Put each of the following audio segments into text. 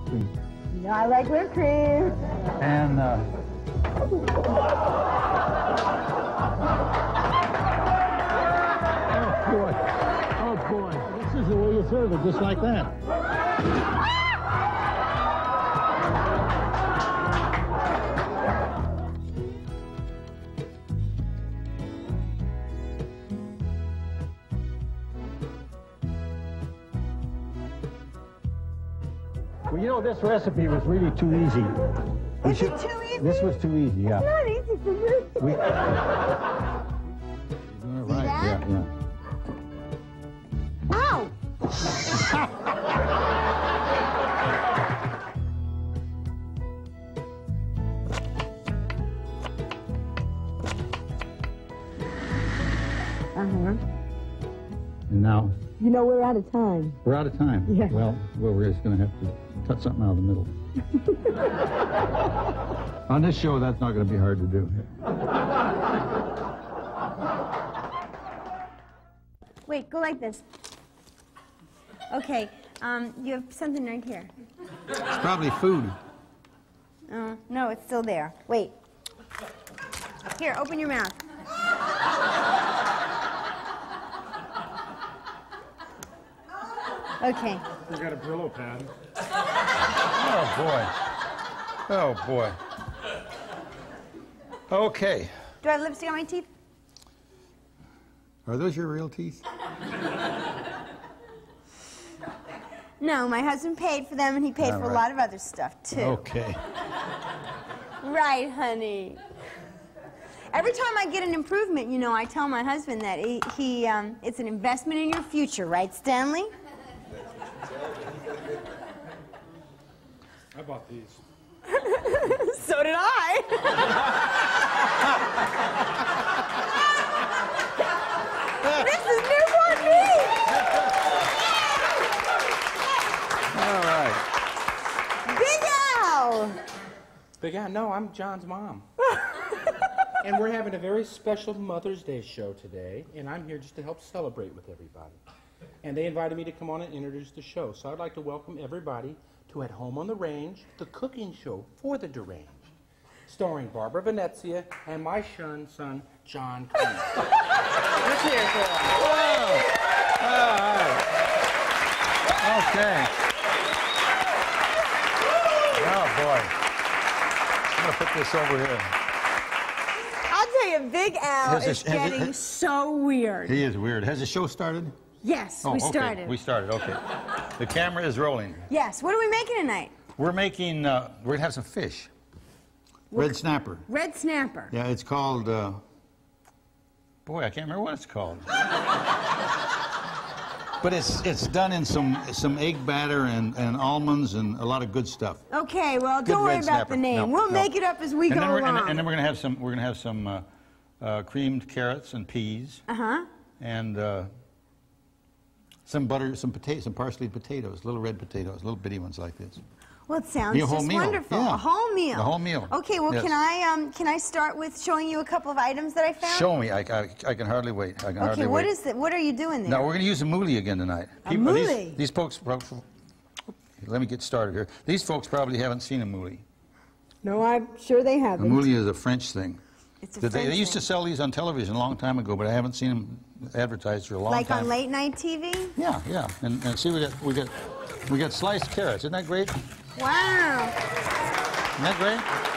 whipped cream. You know I like whipped cream. And, uh, oh boy, oh boy, this is the way you serve it, just like that. You know, this recipe was really too easy. We Is it too easy? This was too easy, yeah. Not easy for you. We, right, yeah, yeah. Ow! You know we're out of time. we're out of time. Yeah. Well, well, we're just going to have to cut something out of the middle. On this show, that's not going to be hard to do. Wait, go like this. Okay, um, you have something right here. It's probably food. Uh, no, it's still there. Wait. Here, open your mouth. Okay. You got a Brillo pad. Oh, boy. Oh, boy. Okay. Do I have lipstick on my teeth? Are those your real teeth? No, my husband paid for them and he paid All for a lot of other stuff too. Okay. Right, honey. Every time I get an improvement, you know, I tell my husband that he, he um, it's an investment in your future, right, Stanley? I bought these. so did I. this is newborn me. All right. Big Al. But yeah, no, I'm John's mom. and we're having a very special Mother's Day show today, and I'm here just to help celebrate with everybody. And they invited me to come on and introduce the show. So I'd like to welcome everybody to At Home on the Range, the cooking show for the deranged, starring Barbara Venezia and my son, son John Crean. Let's hear it for him. All right. Okay. Oh, boy. I'm going to put this over here. I'll tell you, Big Al Has is this- has it- getting so weird. He is weird. Has the show started? Yes, Oh, we okay. started. We started, okay. The camera is rolling. Yes, what are we making tonight? We're making, uh, we're going to have some fish. Red snapper. Red snapper. Yeah, it's called, uh, boy, I can't remember what it's called. but it's it's done in some some egg batter and, and almonds and a lot of good stuff. Okay, well, Good don't worry about snapper. the name. No, we'll no. make it up as we and go along. and, and then we're gonna have some we're gonna have some uh, uh, creamed carrots and peas uh-huh. and uh, some butter, some potato, some parsley potatoes, little red potatoes, little bitty ones like this. Well, it sounds Be a whole just meal, wonderful. yeah. A whole meal. The whole meal. Okay, well, Yes. can I um can I start with showing you a couple of items that I found? Show me, I, I, I can hardly wait. I can hardly Okay, what wait. is it? What are you doing there? Now we're going to use a mouli again tonight. A People- mouli? These, these folks. Let me get started here. These folks probably haven't seen a mouli. No, I'm sure they haven't. mouli is a French thing. It's they, they used to sell these on television a long time ago, but I haven't seen them advertised for a long Like time. Like on late night TV? Yeah, yeah. And, and see, we got we got we got sliced carrots. Isn't that great? Wow. Isn't that great?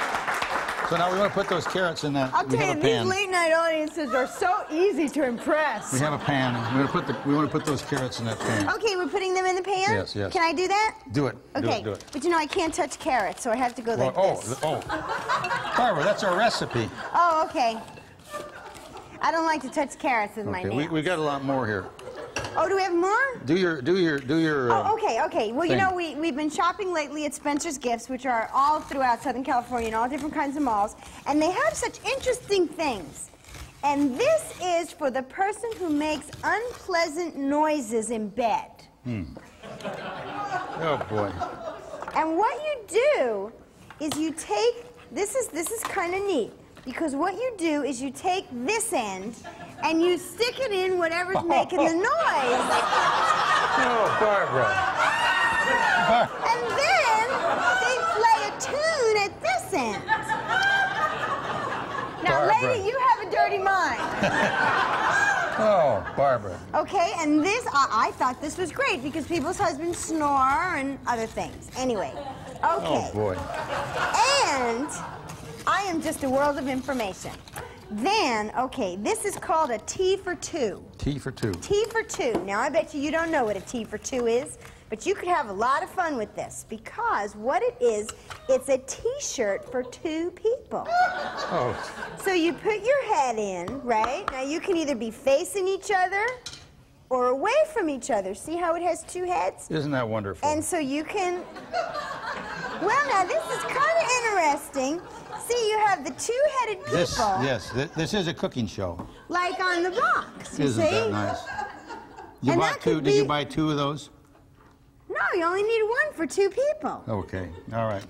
So now we want to put those carrots in that. I'll we tell have you, a these late night audiences are so easy to impress. We have a pan. We're gonna put the. We want to put those carrots in that pan. Okay, we're putting them in the pan? Yes, yes. Can I do that? Do it. Do Okay, it. Do it. but you know I can't touch carrots, so I have to go Well, like oh, this. oh. Barbara, that's our recipe. Oh, okay. I don't like to touch carrots with my Okay, nails. we, we got a lot more here. Oh, do we have more? Do your, do your, do your. uh, Oh, okay, okay. Well, you know, we, we've been shopping lately at Spencer's Gifts, which are all throughout Southern California and all different kinds of malls, and they have such interesting things. And this is for the person who makes unpleasant noises in bed. Hmm. Oh boy. And what you do is you take this is this is kind of neat because what you do is you take this end and you stick it in whatever's making the noise, Oh, Barbara. Bar- and then accent. Now, Barbara. lady, you have a dirty mind. Oh, Barbara. Okay, and this, I, I thought this was great because people's husbands snore and other things. Anyway, okay. Oh, boy. And I am just a world of information. Then, okay, this is called a T for two. T for two. T for two. Now, I bet you you don't know what a T for two is, but you could have a lot of fun with this because what it is, it's a T-shirt for two people. Oh, So you put your head in, right? Now you can either be facing each other or away from each other. See how it has two heads? isn't that wonderful? And so you can. Well, now this is kind of interesting. See, you have the two-headed people, this, yes, th- this is a cooking show. like on the box. You Isn't see? that nice? You And bought two? could Did you buy two of those? No, you only need one for two people, Okay, all right.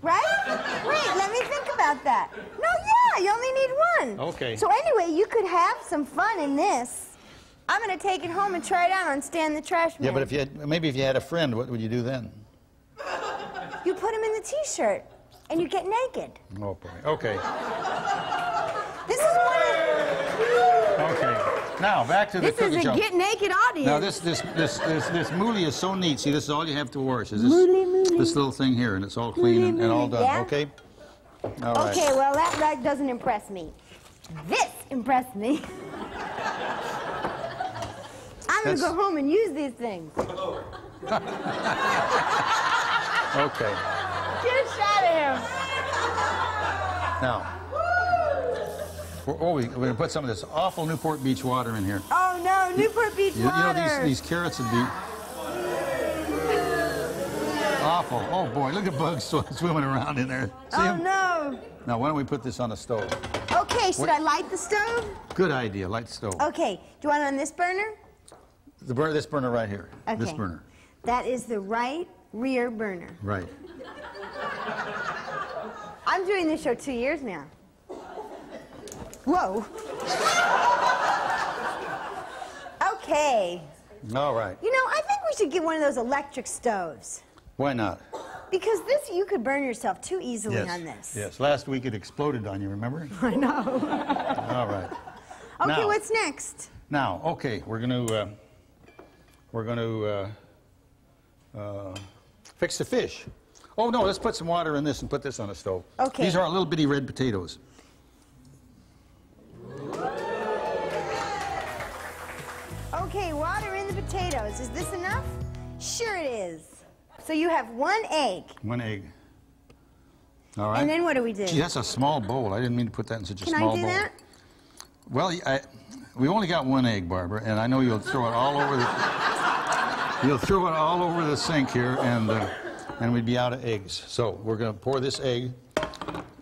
right? Wait, let me think about that. No, yeah, you only need one. Okay. So anyway, you could have some fun in this. I'm gonna take it home and try it out on Stan the Trash Man. Yeah, but if you had, maybe if you had a friend, what would you do then? You put him in the T-shirt, and you get naked. Oh boy. Okay. This is one Okay. Now back to the this is cooking a show. get naked audience. Now this this this this this mouli is so neat. See, this is all you have to wash. Is this Mouli, mouli. this little thing here, and it's all clean Mouli, and, and all done. yeah? Okay. All right. Okay, well that, that doesn't impress me. This impressed me. I'm gonna go home and use these things. Okay. Get a shot of him. Now. We're, oh, we, we're gonna put some of this awful Newport Beach water in here. Oh no, Newport Beach You, you know these these carrots would be awful. Oh boy, look at bugs sw- swimming around in there. See oh 'em? no. Now why don't we put this on a stove? Okay, should What- I light the stove? Good idea. Light the stove. Okay, do you want it on this burner? The burner, this burner right here. Okay. This burner. That is the right rear burner. Right. I'm doing this show two years now. Whoa. Okay. All right. You know, I think we should get one of those electric stoves. Why not? Because this, you could burn yourself too easily Yes. on this. Yes. Last week it exploded on you. Remember? I know. All right. Okay, Now- what's next? Now, okay, we're going to uh, we're going to uh, uh, fix the fish. Oh no, let's put some water in this and put this on a stove. Okay. These are our little bitty red potatoes. Okay, water in the potatoes. Is this enough? Sure it is. So you have one egg. One egg. All right. And then what do we do? Gee, that's a small bowl. I didn't mean to put that in such a Can I small do bowl. that? Well, I, we only got one egg, Barbara, and I know you'll throw it all over the. You'll throw it all over the sink here, and uh, and we'd be out of eggs. So we're going to pour this egg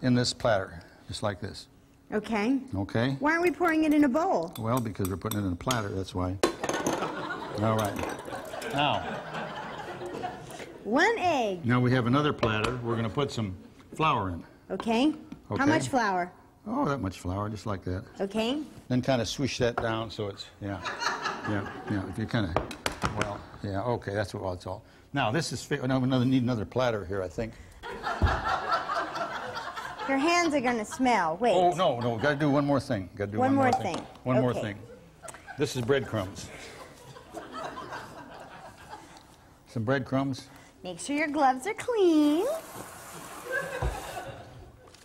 in this platter, just like this. Okay. Okay. Why aren't we pouring it in a bowl? Well, because we're putting it in a platter, that's why. All right. Now, One egg. now we have another platter. We're going to put some flour in. Okay. okay. How much flour? Oh, that much flour, just like that. Okay. Then kind of swish that down so it's, yeah, yeah, yeah. If you kind of, well, yeah, okay, that's what well, it's all. Now this is, fi- oh, no, another need another platter here, I think. Your hands are gonna smell. Wait. Oh no, no, got to do one more thing. Got to do One one, more thing. thing. One more Okay. thing. This is breadcrumbs. Some breadcrumbs. Make sure your gloves are clean.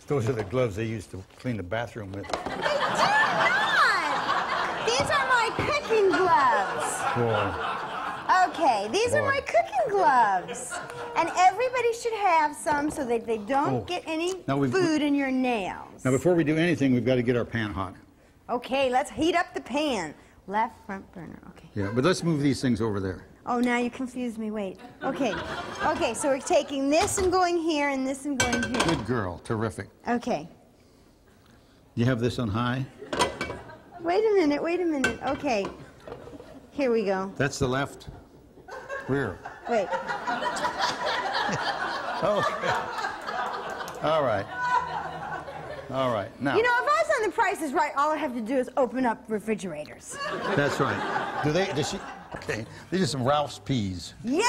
Those are the gloves they used to clean the bathroom with. They do not. These are my cooking gloves. Boy. Okay, these are my cooking gloves. And everybody should have some so that they don't Oh. get any food in your nails. Now before we do anything, we've got to get our pan hot. Okay, let's heat up the pan. Left front burner. Okay. Yeah, but let's move these things over there. Oh, now you confused me. Wait. Okay. Okay, so we're taking this and going here and this and going here. Good girl, terrific. Okay. You have this on high? Wait a minute, wait a minute. Okay. Here we go. That's the left rear. Wait. Oh, okay. All right. All right. Now, You know, if I was on the Price is Right, all I have to do is open up refrigerators. that's right. Do they, does she, okay, these are some Ralph's peas. Yay!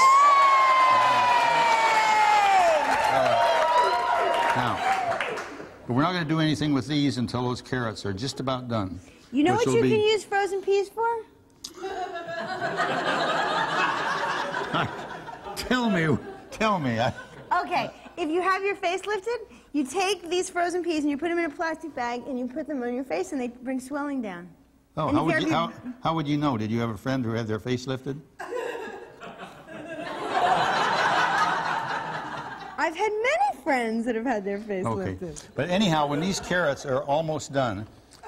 Now, But we're not going to do anything with these until those carrots are just about done. You know what you be- can use frozen peas for? Tell me, tell me. I, Okay, if you have your face lifted, you take these frozen peas and you put them in a plastic bag and you put them on your face and they bring swelling down. oh, And how would, you're how, how would you know? Did you have a friend who had their face lifted? I've had many friends that have had their face Okay. lifted. But anyhow, when these carrots are almost done,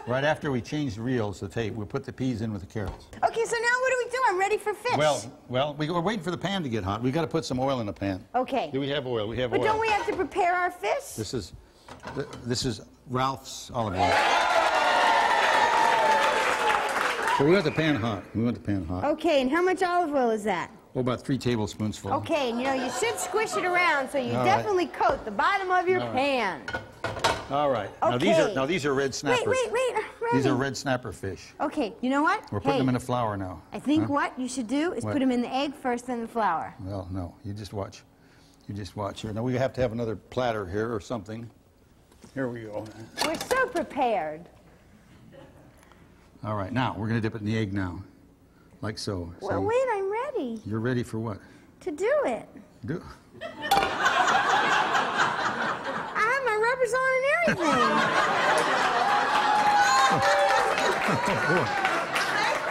right after we change the reels, the tape, we put the peas in with the carrots. Okay, so now I'm ready for fish. Well, well, we, we're waiting for the pan to get hot. We've got to put some oil in the pan. Okay. Do we have oil? We have But oil. But don't we have to prepare our fish? This is, this is Ralph's olive oil. So we want the pan hot. We want the pan hot. Okay, and how much olive oil is that? Oh, about three tablespoons full. Okay, and you know, you should squish it around so you All right. definitely coat the bottom of your All right. pan. All right. Now these are Okay. now these are red snappers. Wait, wait, wait. These are red snapper fish. Okay, you know what? We're putting hey, them in a flour now. I think Huh? what you should do is What? put them in the egg first, then the flour. Well, no. You just watch. You just watch here. Now we have to have another platter here or something. Here we go. We're so prepared. All right. Now we're going to dip it in the egg now, like so. Well, See? wait, I'm ready You're ready for what? to do it. Do. I have ah, my rubbers on and everything.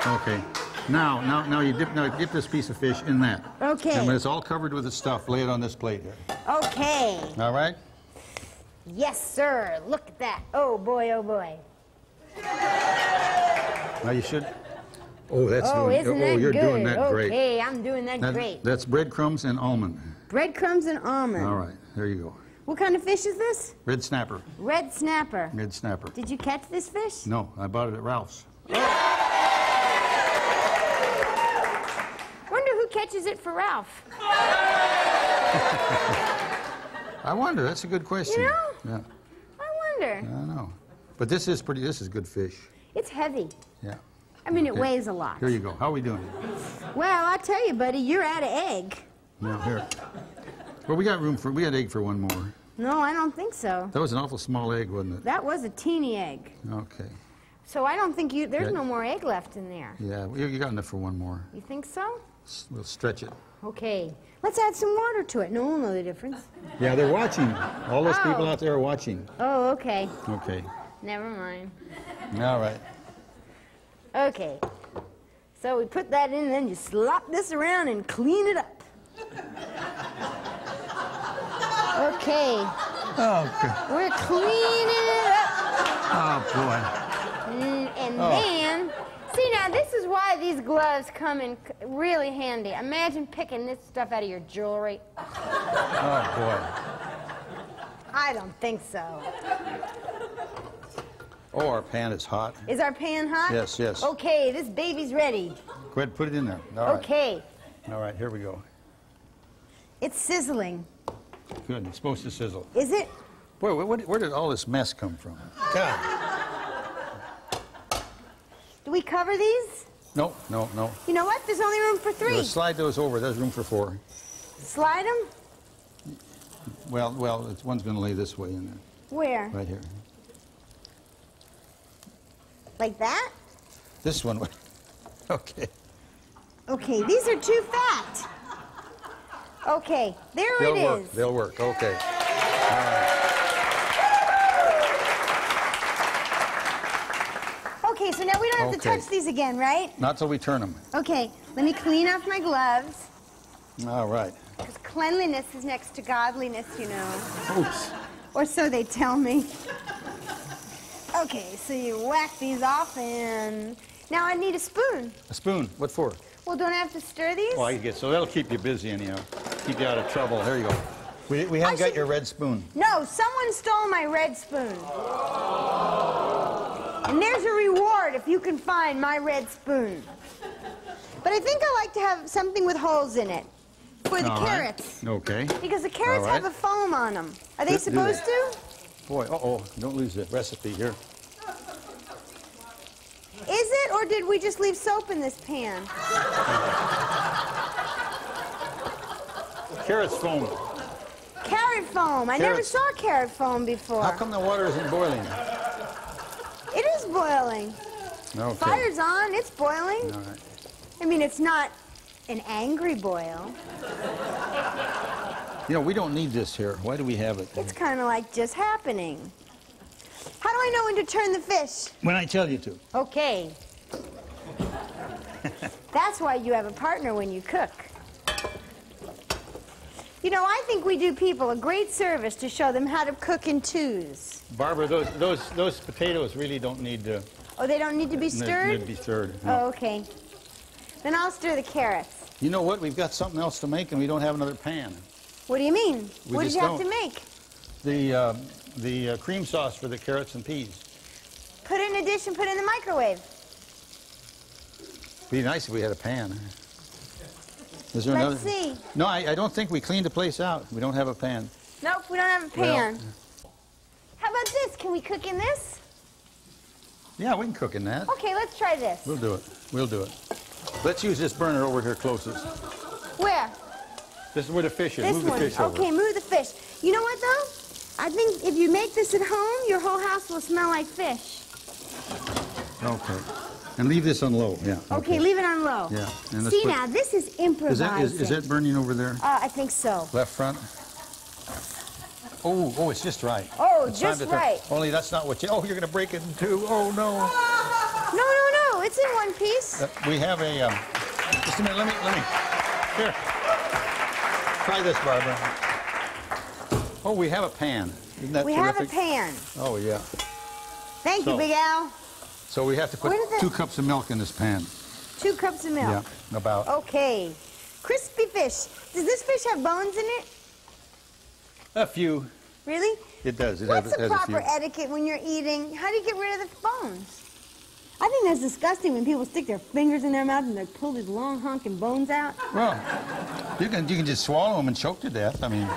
Oh, okay. Now, now, now you dip, now dip this piece of fish in that. Okay. And when it's all covered with the stuff, lay it on this plate here. okay. All right? Yes, sir. Look at that. Oh, boy, oh, boy. Now you should. Oh, that's Oh, doing. isn't oh, that you're good? doing that great. Okay, I'm doing that, That- great. That's breadcrumbs and almond. Breadcrumbs and almond. All right, there you go. What kind of fish is this? Red snapper. Red snapper. Red snapper. Did you catch this fish? No, I bought it at Ralph's. Wonder who catches it for Ralph. I wonder. That's a good question. You know? Yeah, I wonder. I don't know. But this is pretty. This is good fish. It's heavy. Yeah. I mean, it weighs a lot. Here you go. How are we doing? Well, I tell you, buddy, you're out of egg. Now here. Well, we got room for. We got egg for one more. No, I don't think so. That was an awful small egg, wasn't it? That was a teeny egg. Okay. So I don't think you. There's no more egg left in there. Yeah, you you got enough for one more. You think so? S- We'll stretch it. Okay. Let's add some water to it. No one will know the difference. Yeah, they're watching. All those people Oh. out there are watching. Oh, okay. Okay. Never mind. All right. Okay. So we put that in, and then you slop this around and clean it up. Okay. Oh, We're cleaning it up. oh boy. Mm, And Oh. then, see now, this is why these gloves come in really handy. Imagine picking this stuff out of your jewelry. Oh boy. I don't think so. Oh, our pan is hot. Is our pan hot? Yes, yes. Okay, this baby's ready. Go ahead, put it in there. All right. Okay. All right, here we go. It's sizzling. Good. It's supposed to sizzle. Is it? Boy, where, where did all this mess come from? God. Do we cover these? No, no, no. You know what? There's only room for three. We'll slide those over. There's room for four. Slide them? Well, well, it's, one's going to lay this way in there, Where? right here. Like that? This one. okay. Okay, these are too fat. Okay, there They'll it work. is. They'll work. Okay. Okay, so now we don't have to Okay. touch these again, right? Not till we turn them. Okay, let me clean off my gloves. All right. Because cleanliness is next to godliness, you know. Oops. Or so they tell me. Okay, so you whack these off and now I need a spoon. A spoon. What for? Well, don't I have to stir these? Well, you get so that'll keep you busy anyhow. Keep you out of trouble. Here you go. We, we haven't I got should- your red spoon. No, someone stole my red spoon. And there's a reward if you can find my red spoon. But I think I like to have something with holes in it for the All right. carrots. Okay. Because the carrots right. have a foam on them. Are they Do- do supposed that. to? Boy, uh-oh. Don't lose the recipe here. Is it, or did we just leave soap in this pan? Carrots foam. Carrot carrot foam. I never saw carrot foam before. How come the water isn't boiling? It is boiling. Okay. Fire's on. It's boiling. All right. I mean, it's not an angry boil. You know, we don't need this here. Why do we have it? It's kind of like just happening. How do I know when to turn the fish? When I tell you to. Okay. That's why you have a partner when you cook. You know, I think we do people a great service to show them how to cook in twos. Barbara, those those those potatoes really don't need to Oh, they don't need to be need- stirred? Need to be stirred. Oh, okay. Then I'll stir the carrots. You know what? We've got something else to make, and we don't have another pan. What do you mean? We what did you have don't. to make? The uh, the uh, cream sauce for the carrots and peas. Put it in a dish and put it in the microwave. Be nice if we had a pan. Is there Let's another? see. No, I, I don't think we cleaned the place out. We don't have a pan. Nope, we don't have a Well- pan. How about this? Can we cook in this? Yeah, we can cook in that. Okay, let's try this. We'll do it. We'll do it. Let's use this burner over here closest. Where? This is where the fish is. This Move the one. fish over. okay, move the fish. You know what though? I think if you make this at home, your whole house will smell like fish. Okay. And leave this on low. Yeah. Okay, leave it on low. Yeah, and let's See put- now, this is Is improvising. is, is that burning over there? Uh, I think so. Left front. Oh, oh, it's just right. Oh, It's time just to turn- right. Only that's not what you. Oh, you're going to break it in two. Oh no. No, no, no. It's in one piece. Uh, we have a. Um, just a minute. Let me. Let me. Here. Try this, Barbara. Oh, we have a pan. Isn't that we have a pan. Oh yeah. Thank you, So- Big Al. So we have to put Where did the- two cups of milk in this pan. Two cups of milk. Yeah. About. Okay. Crispy fish. Does this fish have bones in it? A few. Really? It does. It What's has, the has a few. proper etiquette when you're eating? How do you get rid of the bones? I think that's disgusting when people stick their fingers in their mouth and they pull these long honking bones out. Well, you can you can just swallow them and choke to death. I mean,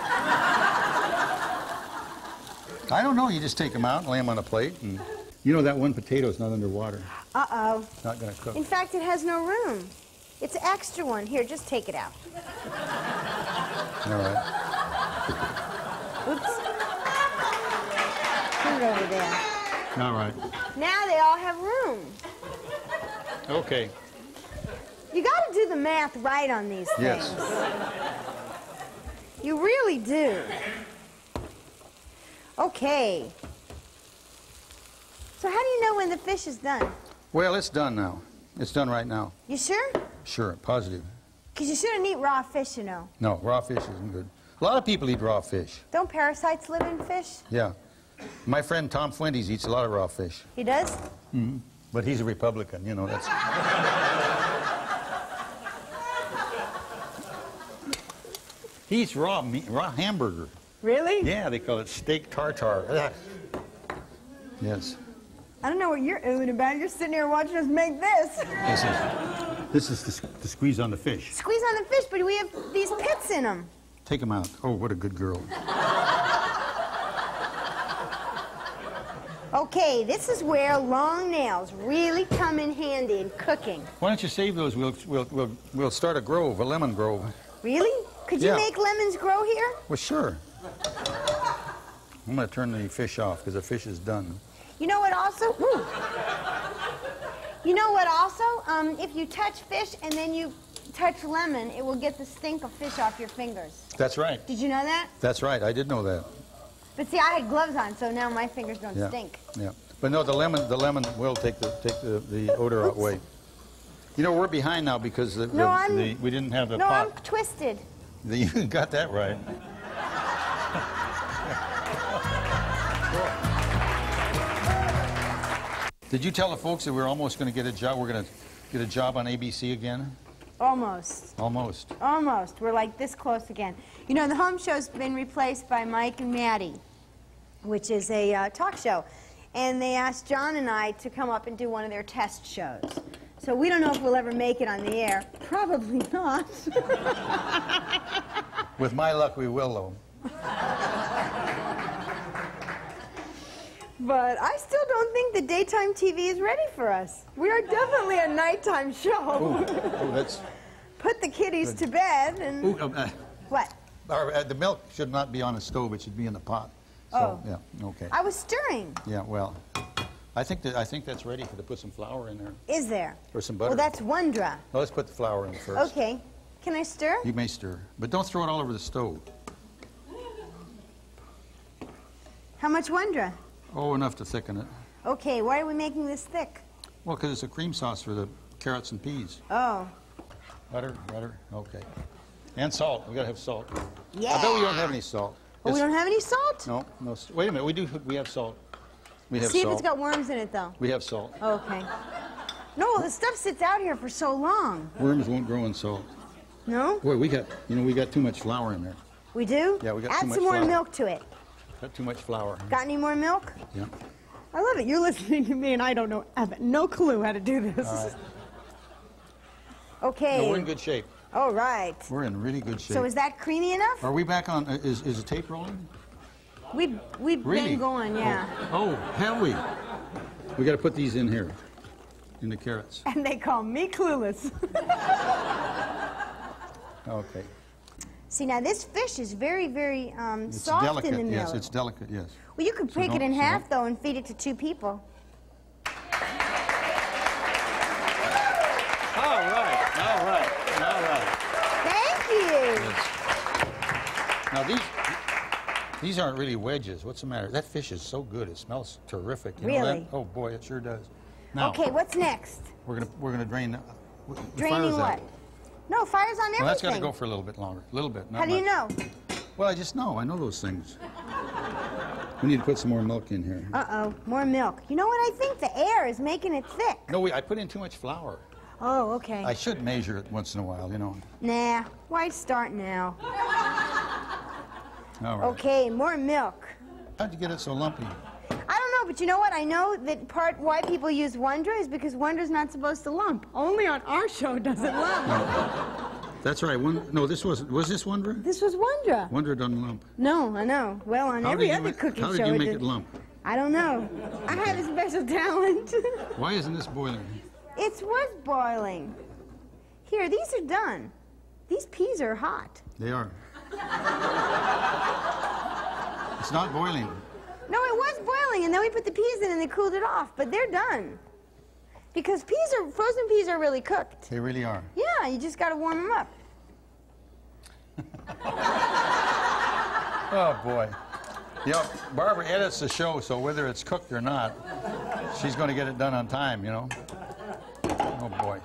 I don't know. You just take them out and lay them on a plate, and you know that one potato is not underwater. Uh-oh. Not going to cook. In fact, it has no room. It's an extra one. Here, just take it out. All right. Oops. Put it over there. All right. Now they all have room. Okay. You got to do the math right on these Yes. things. You really do. Okay. So how do you know when the fish is done? Well, it's done now. It's done right now. You sure? Sure. Positive. Because you shouldn't eat raw fish, you know. No, raw fish isn't good. A lot of people eat raw fish. Don't parasites live in fish? Yeah. My friend Tom Fuentes eats a lot of raw fish, He does? Hmm. but he's a Republican. You know that's. he eats raw meat, raw hamburger. Really? Yeah, they call it steak tartare. Yes. I don't know what you're oohing about. You're sitting here watching us make this. This is, this is to, s- to squeeze on the fish. Squeeze on the fish, but we have these pits in them. Take them out. Oh, what a good girl. Okay, this is where long nails really come in handy in cooking. Why don't you save those? We'll, we'll, we'll, we'll start a grove, a lemon grove. Really? Could you Yeah. make lemons grow here? Well, sure. I'm going to turn the fish off because the fish is done. You know what also? You know what also? Um, if you touch fish and then you touch lemon, it will get the stink of fish off your fingers. That's right. Did you know that? That's right. I did know that. But see, I had gloves on, so now my fingers don't Yeah. stink. Yeah. But no, the lemon, the lemon will take the take the, the odor Oops. away. You know, we're behind now because the, No, the, the, we didn't have the no, I'm pot. twisted. The- you got that right. Did you tell the folks that we're almost going to get a job? We're going to get a job on ABC again? Almost. Almost. Almost. We're like this close again. You know, the home show's been replaced by Mike and Maty, which is a uh, talk show. And they asked John and I to come up and do one of their test shows. So we don't know if we'll ever make it on the air. Probably not. With my luck, we will, though. But I still don't think the daytime TV is ready for us. We are definitely a nighttime show. Oh, oh that's. Put the kiddies to bed and. Ooh, uh, uh, What? Or, uh, the milk should not be on the stove. It should be in the pot. So, Oh. yeah, okay. I was stirring. Yeah, well, I think that I think that's ready for to put some flour in there Is there? or some butter. Well, that's Wondra. No, let's put the flour in first. Okay. Can I stir? You may stir, but don't throw it all over the stove. How much Wondra? Oh, enough to thicken it. Okay, why are we making this thick? Well, because it's a cream sauce for the carrots and peas. Oh, Butter, butter, okay. And salt. We gotta have salt. yeah. I bet we don't have any salt. Oh, we don't have any salt? No, no. Wait a minute. We do. We have salt. We have See salt. if it's got worms in it, though. We have salt. Okay. No, the stuff sits out here for so long. Worms won't grow in salt. No? Boy, we got. You know, we got too much flour in there. We do? Yeah, we got Add too much flour. Add some more milk to it. Got too much flour. Got any more milk? Yeah. I love it. You're listening to me, and I don't know. I have no clue how to do this. Right. Okay. No, we're in good shape. All right. We're in really good shape. So is that creamy enough? Are we back on? uh, Is is the tape rolling? We've we've Really? been going, yeah. Oh, have we? We got to put these in here, in the carrots. And they call me clueless. Okay. See, now this fish is very, very um, soft delicate. in the middle. yes, it's delicate. Yes. well, you could So break it in so half, don't- though, and feed it to two people. All right. All right. All right. Thank you. Yes. Now these these aren't really wedges. What's the matter? That fish is so good. It smells terrific. You know that? Really? Oh boy, it sure does. Now Okay, what's next? we're gonna we're gonna drain. The, the Draining what? out. No, fire's on everything. Well, that's got to go for a little bit longer. A little bit. How do you know? Well, I just know. I know those things. We need to put some more milk in here. Uh-oh, more milk. You know what? I think the air is making it thick. No, we, I put in too much flour. Oh, okay. I should measure it once in a while, you know. Nah, why start now? All right. Okay, more milk. How'd you get it so lumpy? I don't know, but you know what? I know that part why people use Wondra is because Wondra's not supposed to lump. Only on our show does it lump. That's right. One, no, this wasn't. Was this Wonder? This was Wondra. Wonder doesn't lump. No, I know. Well, on How every other cooking show, How did you it make did- it lump? I don't know. I have a special talent. Why isn't this boiling? it was boiling. Here, these are done. These peas are hot. They are. it's not boiling. No, it was boiling, and then we put the peas in and they cooled it off, but they're done. Because peas are, frozen peas are really cooked. They really are. Yeah, you just gotta warm them up. Oh boy. Know, Barbara edits the show, so whether it's cooked or not, she's going to get it done on time. You know. Oh boy.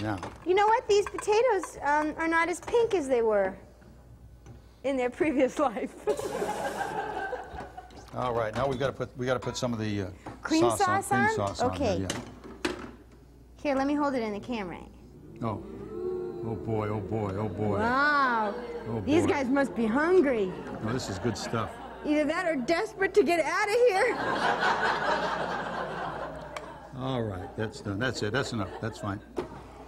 Yeah. You know what? These potatoes um, are not as pink as they were in their previous life. All right. Now we got to put we got to put some of the uh, Cream sauce, sauce on. on? Cream sauce on. Okay. there, yeah. Here, let me hold it in the camera. Oh. Oh boy. Oh boy. Oh boy. Wow. Oh, These guys must be hungry. Oh, this is good stuff. Either that or desperate to get out of here. All right, that's done. That's it. That's enough. That's fine.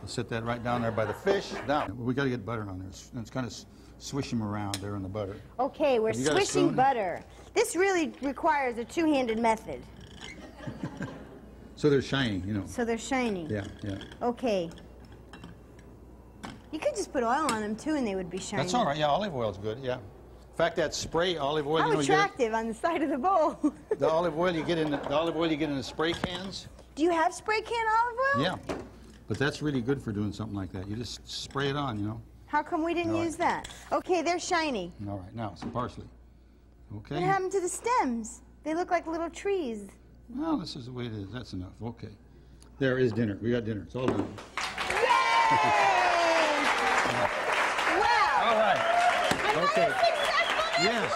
I'll set that right down there by the fish. Now we got to get butter on there. It's, it's kind of swish them around there in the butter. Okay, we're Have you got a swishing butter. This really requires a two-handed method, So they're shiny, you know. so they're shiny. Yeah, yeah. Okay. You could just put oil on them too, and they would be shiny. That's all right. Yeah, olive oil's good. Yeah. In fact, that spray olive oil. How you know, attractive on the side of the bowl. the olive oil you get in the, the olive oil you get in the spray cans. Do you have spray can olive oil? Yeah. But that's really good for doing something like that. You just spray it on, you know. How come we didn't All right. use that? Okay, they're shiny. All right. Now some parsley. Okay. What happened to the stems? They look like little trees. Well, this is the way it is. That's enough. Okay. There is dinner. We got dinner. It's all done. Yay! Wow! All right. Another Okay. successful Yes.